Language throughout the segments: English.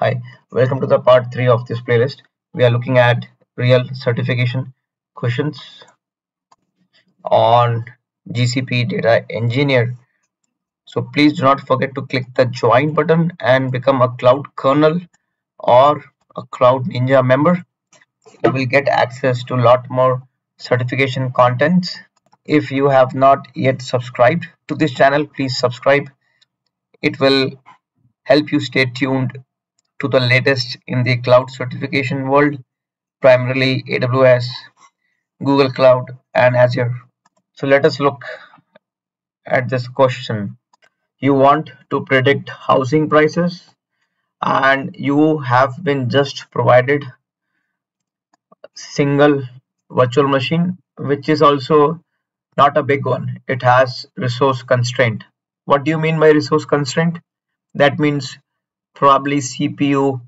Hi, welcome to the part 3 of this playlist. We are looking at real certification questions on GCP Data Engineer. So please do not forget to click the join button and become a Cloud Kernel or a Cloud Ninja member. You will get access to a lot more certification contents. If you have not yet subscribed to this channel, please subscribe. It will help you stay tuned to the latest in the cloud certification world, primarily AWS, Google Cloud, and Azure. So let us look at this question. You want to predict housing prices and you have been just provided single virtual machine which is also not a big one it has resource constraint what do you mean by resource constraint that means probably CPU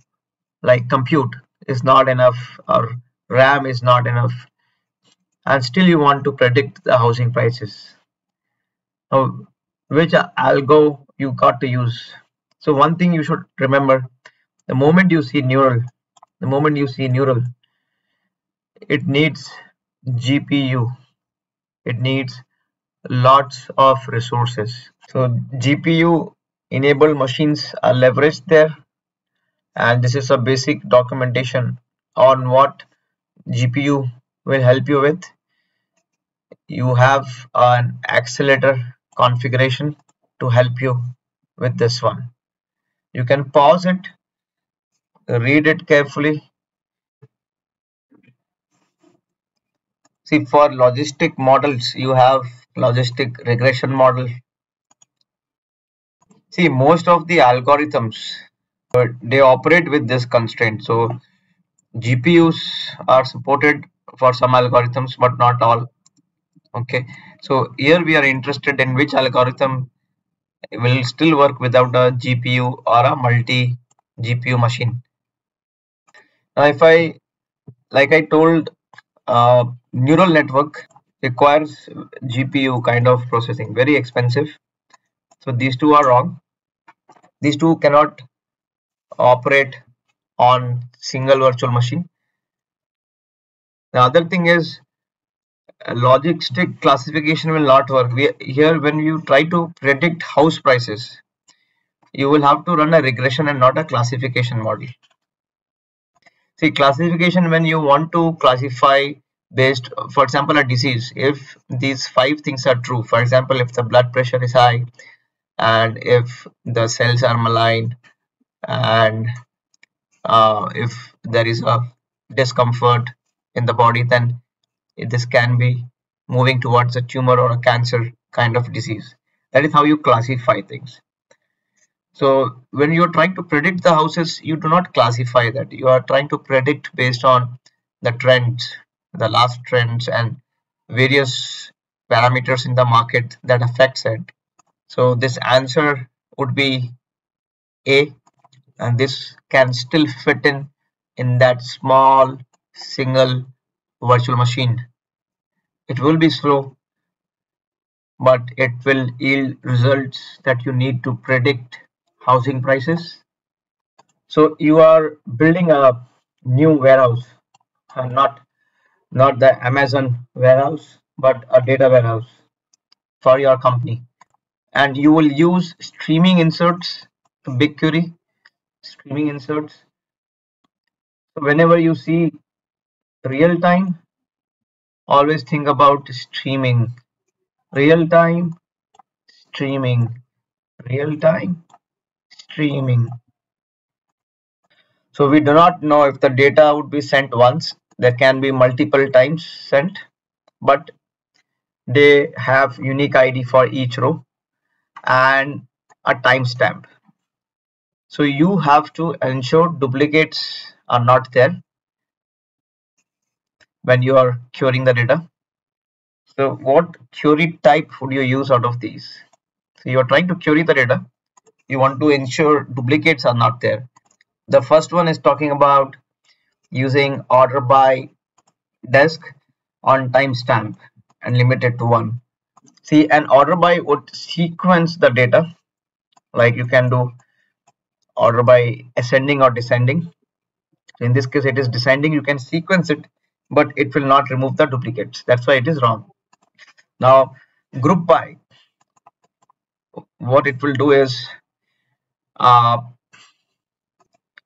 like compute is not enough or RAM is not enough. And still you want to predict the housing prices. Now which algo you got to use? So one thing you should remember the moment you see neural the moment you see neural it needs GPU it needs lots of resources. So GPU enabled machines are leveraged there. And this is a basic documentation on what GPU will help you with. You have an accelerator configuration to help you with this one. You can pause it read it carefully. See for logistic models you have logistic regression model see most of the algorithms uh, they operate with this constraint. So gpus are supported for some algorithms but not all. Okay? So here we are interested in which algorithm will still work without a gpu or a multi gpu machine. Now if i like i told uh, neural network requires gpu kind of processing. Very expensive. So these two are wrong these two cannot operate on single virtual machine. The other thing is logistic classification will not work. We, here when you try to predict house prices you will have to run a regression and not a classification model. See classification when you want to classify based for example a disease if these five things are true for example if the blood pressure is high and if the cells are malign and uh, if there is a discomfort in the body then this can be moving towards a tumor or a cancer kind of disease. That is how you classify things. So when you're trying to predict the houses you do not classify that. You are trying to predict based on the trends the last trends and various parameters in the market that affects it so this answer would be A and this can still fit in in that small single virtual machine. It will be slow but it will yield results that you need to predict housing prices. So you are building a new warehouse and not not the Amazon warehouse but a data warehouse for your company and you will use streaming inserts to BigQuery streaming inserts. So whenever you see real time always think about streaming. Real time streaming. Real time streaming. So we do not know if the data would be sent once. There can be multiple times sent but they have unique id for each row and a timestamp so you have to ensure duplicates are not there when you are querying the data. So what query type would you use out of these? So you are trying to query the data. You want to ensure duplicates are not there. The first one is talking about using order by DESC on timestamp and limited to one See, an order by would sequence the data, like you can do order by ascending or descending. In this case it is descending. You can sequence it but it will not remove the duplicates. That's why it is wrong. Now group by what it will do is uh,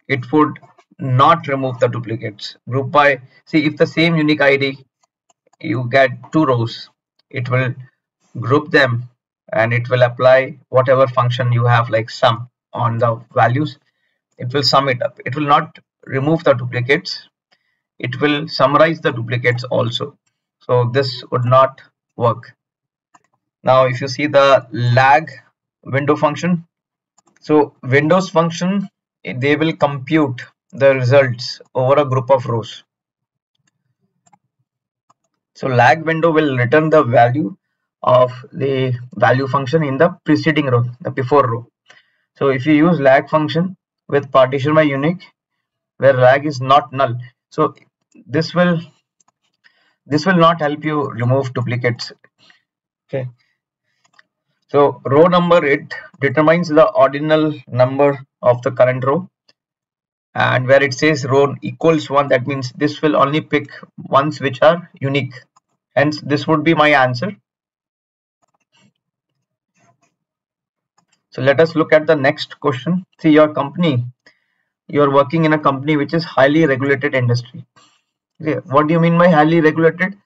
it would not remove the duplicates. Group by see if the same unique id you get two rows it will group them and it will apply whatever function you have like sum on the values. It will sum it up. It will not remove the duplicates. It will summarize the duplicates also. So this would not work. Now if you see the lag window function so windows function they will compute the results over a group of rows. So lag window will return the value of the value function in the preceding row the before row. So if you use lag function with partition by unique where lag is not null so this will this will not help you remove duplicates. Okay. So row number it determines the ordinal number of the current row. And where it says row equals one that means this will only pick ones which are unique. Hence this would be my answer so let us look at the next question. See your company you are working in a company which is highly regulated industry. Okay what do you mean by highly regulated?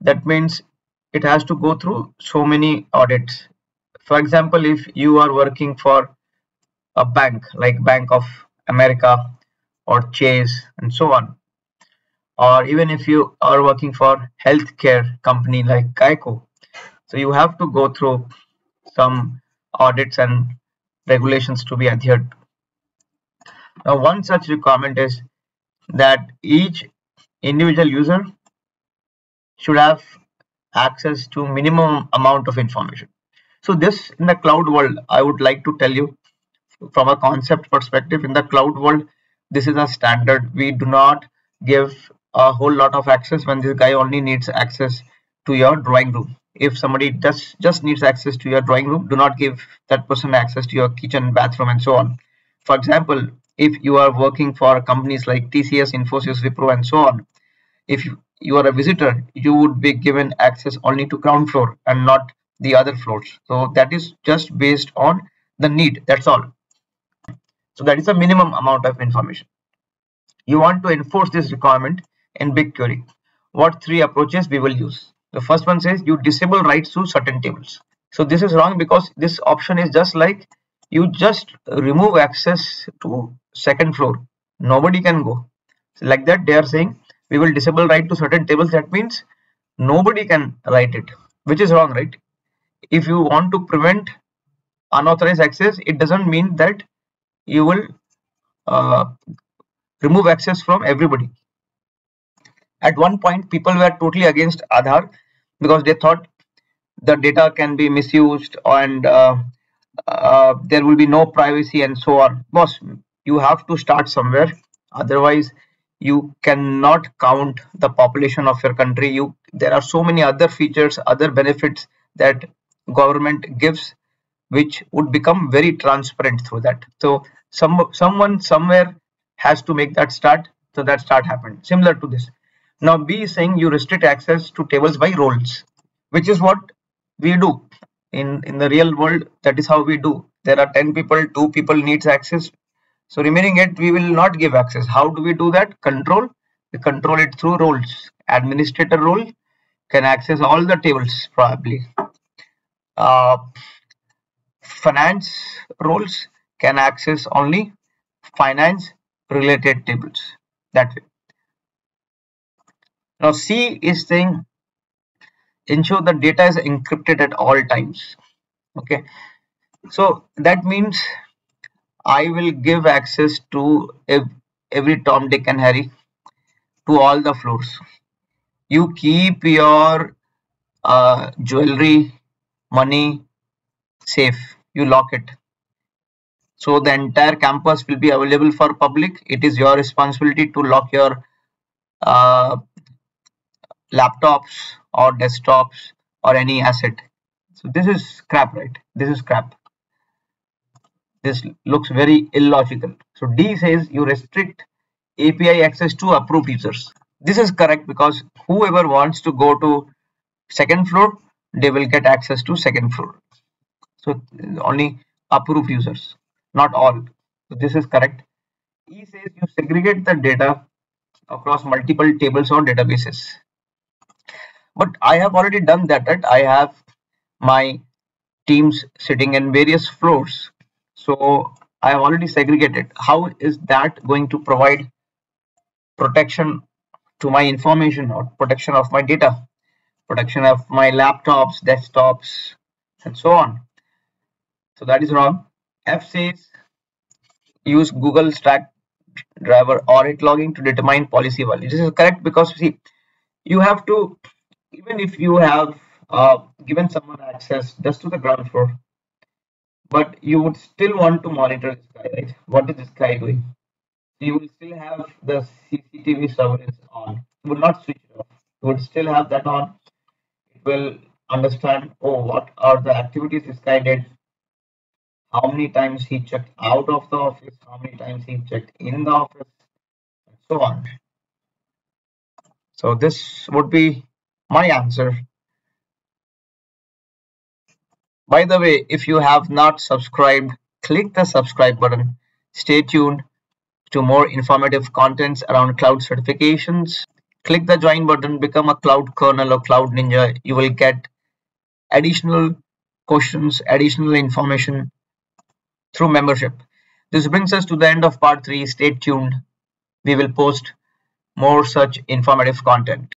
That means it has to go through so many audits. For example if you are working for a bank like bank of america or chase and so on or even if you are working for healthcare company like geico so you have to go through some audits and regulations to be adhered. Now one such requirement is that each individual user should have access to minimum amount of information. So this in the cloud world i would like to tell you from a concept perspective in the cloud world this is a standard. We do not give a whole lot of access when this guy only needs access to your drawing room if somebody just just needs access to your drawing room do not give that person access to your kitchen bathroom and so on. For example if you are working for companies like tcs infosys wipro and so on if you, you are a visitor you would be given access only to ground floor and not the other floors. So that is just based on the need that's all. So that is a minimum amount of information. You want to enforce this requirement in BigQuery. What three approaches we will use the first one says you disable rights to certain tables. So this is wrong because this option is just like you just remove access to second floor. Nobody can go. So like that they are saying we will disable right to certain tables. That means nobody can write it which is wrong right? If you want to prevent unauthorized access it doesn't mean that you will uh, remove access from everybody at one point people were totally against Aadhaar because they thought the data can be misused and uh, uh, there will be no privacy and so on. Boss you have to start somewhere. Otherwise you cannot count the population of your country. You there are so many other features other benefits that government gives which would become very transparent through that. So some someone somewhere has to make that start so that start happened. Similar to this now b is saying you restrict access to tables by roles which is what we do. In in the real world that is how we do. There are 10 people two people needs access. So remaining it we will not give access. How do we do that? Control. We control it through roles. Administrator role can access all the tables probably. Uh, finance roles can access only finance related tables. That way now c is saying ensure the data is encrypted at all times okay so that means I will give access to every Tom, Dick and Harry to all the floors. You keep your uh, jewelry, money safe. You lock it. So the entire campus will be available for public. It is your responsibility to lock your uh, laptops or desktops or any asset. So this is crap, right? This is crap this looks very illogical. So D says you restrict API access to approved users. This is correct because whoever wants to go to second floor, they will get access to second floor. So only approved users, not all. So this is correct. E says you segregate the data across multiple tables or databases. But I have already done that, right? I have my teams sitting in various floors. So I have already segregated. How is that going to provide protection to my information or protection of my data, protection of my laptops, desktops, and so on? So that is wrong. F says use Google Stack driver or hit logging to determine policy value. This is correct because see, you have to, even if you have uh, given someone access just to the ground floor, but you would still want to monitor this guy, right? What is this guy doing? You will still have the CCTV surveillance on. You will not switch it off. You would still have that on. It will understand, oh, what are the activities this guy did how many times he checked out of the office, how many times he checked in the office, and so on. So this would be my answer. By the way, if you have not subscribed, click the subscribe button. Stay tuned to more informative contents around cloud certifications. Click the join button, become a cloud kernel or cloud ninja. You will get additional questions, additional information through membership. This brings us to the end of part 3. Stay tuned. We will post more such informative content.